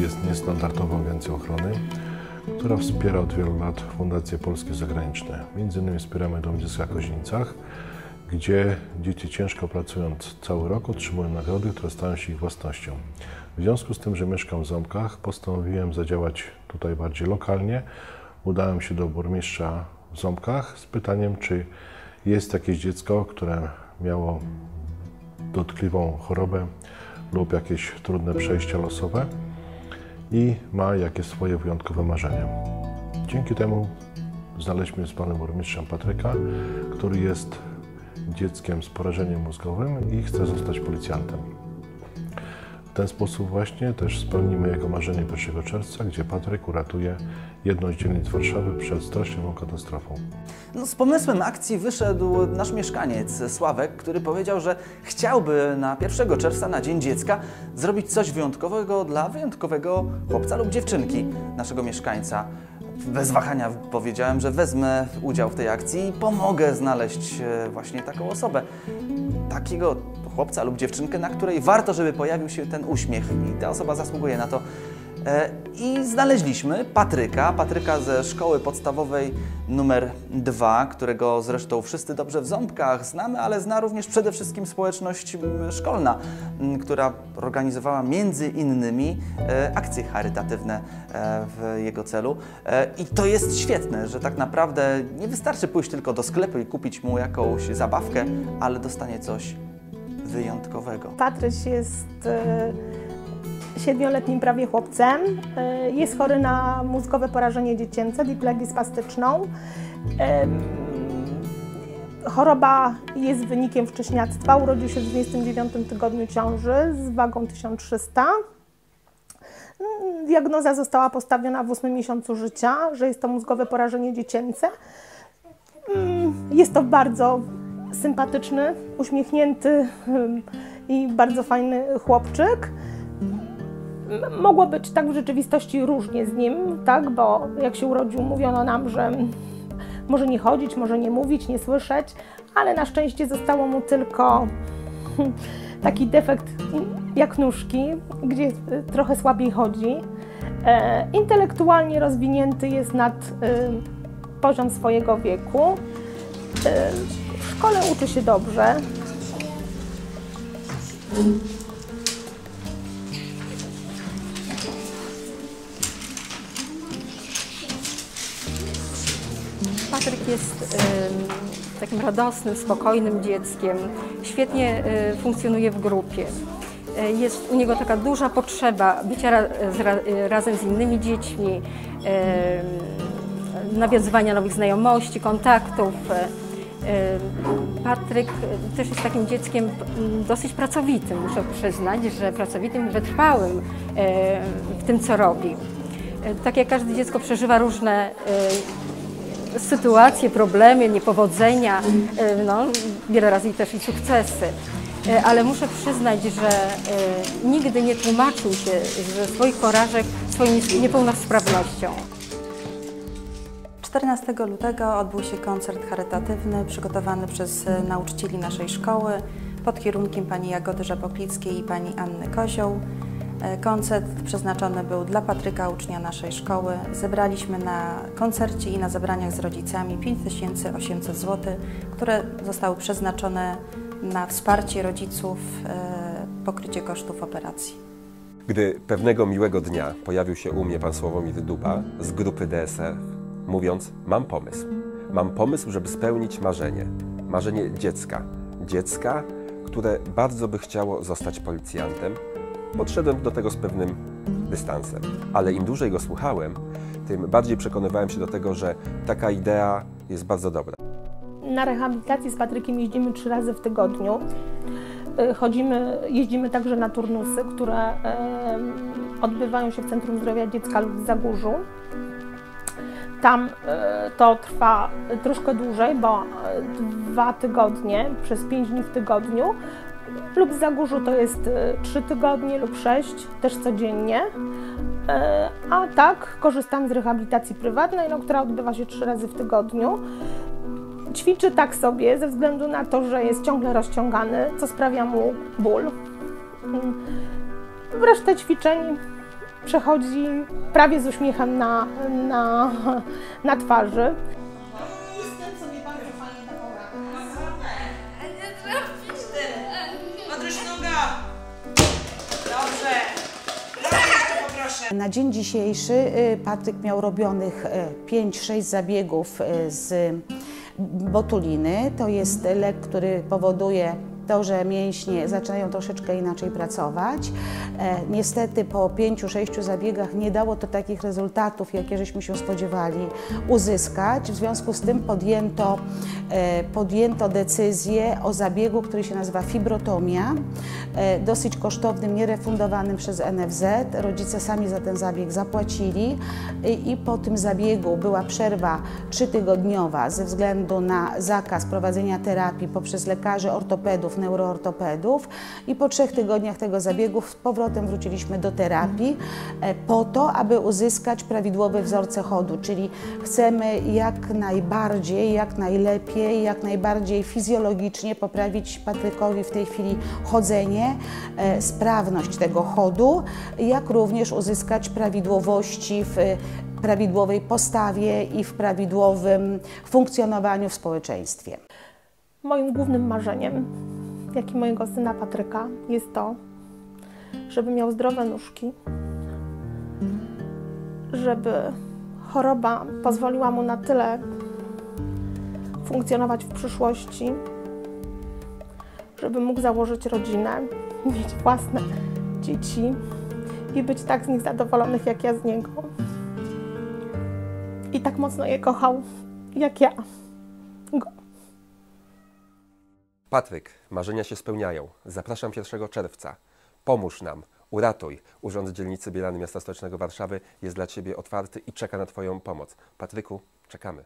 Jest niestandardową agencją ochrony, która wspiera od wielu lat Fundacje Polskie Zagraniczne. Między innymi wspieramy Dom Dziecka Koźnicach, gdzie dzieci ciężko pracując cały rok otrzymują nagrody, które stają się ich własnością. W związku z tym, że mieszkam w Ząbkach, postanowiłem zadziałać tutaj bardziej lokalnie. Udałem się do burmistrza w Ząbkach z pytaniem, czy jest jakieś dziecko, które miało dotkliwą chorobę lub jakieś trudne przejścia losowe i ma jakieś swoje wyjątkowe marzenia. Dzięki temu znaleźliśmy z panem burmistrzem Patryka, który jest dzieckiem z porażeniem mózgowym i chce zostać policjantem. Ten sposób właśnie też spełnimy jego marzenie 1 czerwca, gdzie Patryk uratuje jedną z dzielnic Warszawy przed straszliwą katastrofą. No, z pomysłem akcji wyszedł nasz mieszkaniec Sławek, który powiedział, że chciałby na 1 czerwca, na Dzień Dziecka, zrobić coś wyjątkowego dla wyjątkowego chłopca lub dziewczynki, naszego mieszkańca. Bez wahania powiedziałem, że wezmę udział w tej akcji i pomogę znaleźć e, właśnie taką osobę. Takiego chłopca lub dziewczynkę, na której warto, żeby pojawił się ten uśmiech i ta osoba zasługuje na to. E, I znaleźliśmy Patryka, Patryka ze szkoły podstawowej numer 2, którego zresztą wszyscy dobrze w ząbkach znamy, ale zna również przede wszystkim społeczność szkolna, która organizowała między innymi e, akcje charytatywne e, w jego celu. I to jest świetne, że tak naprawdę nie wystarczy pójść tylko do sklepu i kupić mu jakąś zabawkę, ale dostanie coś wyjątkowego. Patryś jest e, siedmioletnim prawie chłopcem. E, Jest chory na mózgowe porażenie dziecięce, diplegię spastyczną. Choroba jest wynikiem wcześniactwa. Urodził się w 29 tygodniu ciąży z wagą 1300. Mm, Diagnoza została postawiona w 8 miesiącu życia, że jest to mózgowe porażenie dziecięce. Jest to bardzo sympatyczny, uśmiechnięty i bardzo fajny chłopczyk. Mogło być tak w rzeczywistości różnie z nim, tak, bo jak się urodził, mówiono nam, że może nie chodzić, może nie mówić, nie słyszeć, ale na szczęście zostało mu tylko taki defekt jak nóżki, gdzie y, trochę słabiej chodzi. E, intelektualnie rozwinięty jest nad poziom swojego wieku. Szkole uczy się dobrze. Patryk jest em, takim radosnym, spokojnym dzieckiem. Świetnie e, funkcjonuje w grupie. E, Jest u niego taka duża potrzeba bycia e, razem z innymi dziećmi, nawiązywania nowych znajomości, kontaktów. Patryk e, też jest takim dzieckiem m, dosyć pracowitym, muszę przyznać, że pracowitym wytrwałym w tym, co robi. E, Tak jak każde dziecko przeżywa różne e, sytuacje, problemy, niepowodzenia, e, no, wiele razy też i sukcesy. Ale muszę przyznać, że nigdy nie tłumaczył się ze swoich porażek swoją niepełnosprawnością. 14 lutego odbył się koncert charytatywny przygotowany przez e, nauczycieli naszej szkoły pod kierunkiem pani Jagody Żaboklickiej i pani Anny Kozioł. E, Koncert przeznaczony był dla Patryka, ucznia naszej szkoły. Zebraliśmy na koncercie i na zebraniach z rodzicami 5800 zł, które zostały przeznaczone na wsparcie rodziców, e, pokrycie kosztów operacji. Gdy pewnego miłego dnia pojawił się u mnie pan Sławomir Duba z grupy DSF, mówiąc: Mam pomysł. Mam pomysł, żeby spełnić marzenie. Marzenie dziecka. Dziecka, które bardzo by chciało zostać policjantem. Podszedłem do tego z pewnym dystansem, ale im dłużej go słuchałem, tym bardziej przekonywałem się do tego, że taka idea jest bardzo dobra. Na rehabilitację z Patrykiem jeździmy trzy razy w tygodniu. Y, Chodzimy, jeździmy także na turnusy, które odbywają się w Centrum Zdrowia Dziecka lub w Zagórzu. Tam e, to trwa troszkę dłużej, bo e, dwa tygodnie, przez pięć dni w tygodniu, lub w Zagórzu to jest e, trzy tygodnie lub sześć, też codziennie. A tak korzystam z rehabilitacji prywatnej, no, która odbywa się trzy razy w tygodniu. Ćwiczy tak sobie ze względu na to, że jest ciągle rozciągany, co sprawia mu ból. Mm. Resztę ćwiczeń przechodzi prawie z uśmiechem na, na, na twarzy. Noga! Dobrze. Dobra, jeszcze poproszę. Na dzień dzisiejszy y, Patryk miał robionych 5-6 zabiegów y, z botuliny. To jest lek, który powoduje to, że mięśnie zaczynają troszeczkę inaczej pracować. E, Niestety po 5-6 zabiegach nie dało to takich rezultatów, jakie żeśmy się spodziewali uzyskać. W związku z tym podjęto, e, podjęto decyzję o zabiegu, który się nazywa fibrotomia. E, Dosyć kosztownym, nierefundowanym przez NFZ. Rodzice sami za ten zabieg zapłacili i po tym zabiegu była przerwa trzytygodniowa ze względu na zakaz prowadzenia terapii poprzez lekarzy ortopedów, neuroortopedów i po trzech tygodniach tego zabiegu z powrotem wróciliśmy do terapii e, po to, aby uzyskać prawidłowe wzorce chodu, czyli chcemy jak najbardziej, jak najlepiej, jak najbardziej fizjologicznie poprawić Patrykowi w tej chwili chodzenie, e, sprawność tego chodu, jak również uzyskać prawidłowości w e, prawidłowej postawie i w prawidłowym funkcjonowaniu w społeczeństwie. Moim głównym marzeniem, jak i mojego syna Patryka, jest to, żeby miał zdrowe nóżki, żeby choroba pozwoliła mu na tyle funkcjonować w przyszłości, żeby mógł założyć rodzinę, mieć własne dzieci i być tak z nich zadowolonych, jak ja z niego. I tak mocno je kochał, jak ja go. Patryk, marzenia się spełniają. Zapraszam 1 czerwca. Pomóż nam, uratuj. Urząd Dzielnicy Bielany Miasta Stołecznego Warszawy jest dla Ciebie otwarty i czeka na Twoją pomoc. Patryku, czekamy.